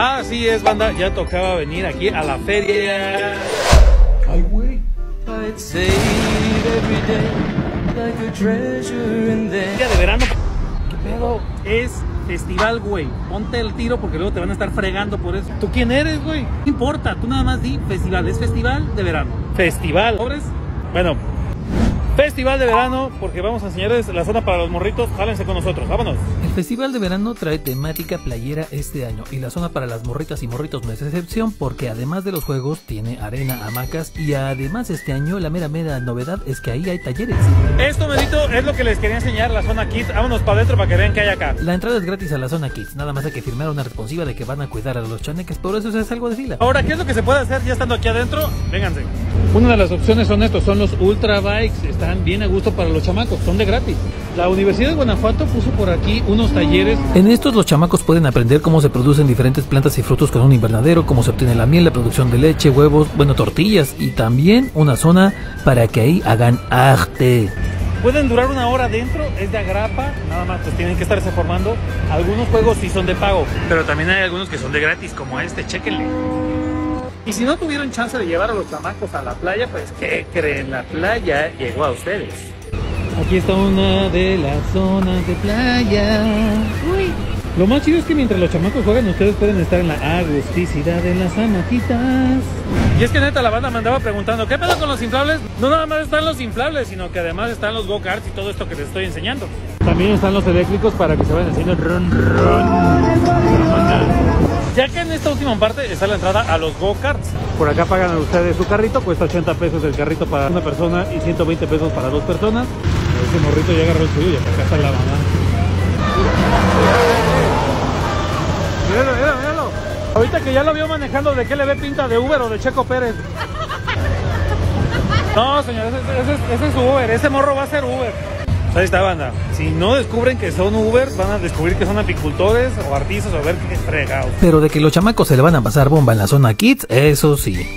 Ah, sí es, banda. Ya tocaba venir aquí a la feria. Ay, güey. Día de verano. ¿Qué pedo? Es festival, güey. Ponte el tiro porque luego te van a estar fregando por eso. ¿Tú quién eres, güey? No importa, tú nada más di festival. Es festival de verano. Festival. ¿Pobres? Bueno, festival de verano porque vamos a enseñarles la zona para los morritos. Jálense con nosotros. Vámonos. El festival de verano trae temática playera este año y la zona para las morritas y morritos no es excepción porque además de los juegos tiene arena, hamacas y además este año la mera mera novedad es que ahí hay talleres. Esto, Medito, es lo que les quería enseñar, la zona Kids. Vámonos para adentro para que vean qué hay acá. La entrada es gratis a la zona Kids, nada más hay que firmar una responsiva de que van a cuidar a los chaneques, por eso es algo de fila. Ahora, ¿qué es lo que se puede hacer ya estando aquí adentro? Vénganse. Una de las opciones son estos, son los ultra bikes. Están bien a gusto para los chamacos, son de gratis. La Universidad de Guanajuato puso por aquí unos talleres. En estos los chamacos pueden aprender cómo se producen diferentes plantas y frutos con un invernadero, cómo se obtiene la miel, la producción de leche, huevos, bueno, tortillas y también una zona para que ahí hagan arte. Pueden durar una hora dentro, es de agrapa, nada más pues tienen que estarse formando. Algunos juegos sí son de pago, pero también hay algunos que son de gratis, como este, chéquenle. Y si no tuvieron chance de llevar a los chamacos a la playa, pues ¿qué creen? La playa llegó a ustedes. Aquí está una de las zonas de playa. Lo más chido es que mientras los chamacos juegan, ustedes pueden estar en la agusticidad de las hamaquitas. Y es que neta, la banda me andaba preguntando, ¿qué pedo con los inflables? No nada más están los inflables, sino que además están los go-karts y todo esto que les estoy enseñando. También están los eléctricos para que se vayan haciendo run run. Ya que en esta última parte está la entrada a los go-karts. Por acá pagan ustedes su carrito, cuesta 80 pesos el carrito para una persona y 120 pesos para dos personas. Ese morrito ya agarró el suyo y acá está la mamá. Míralo, míralo, míralo. Ahorita que ya lo vio manejando, ¿de qué le ve pinta? ¿De Uber o de Checo Pérez? No, señor, ese, ese- ese es Uber. Ese morro va a ser Uber. Ahí está, banda. Si no descubren que son Uber, van a descubrir que son apicultores o artistas o a ver qué fregados. Pero de que los chamacos se le van a pasar bomba en la zona Kids, eso sí.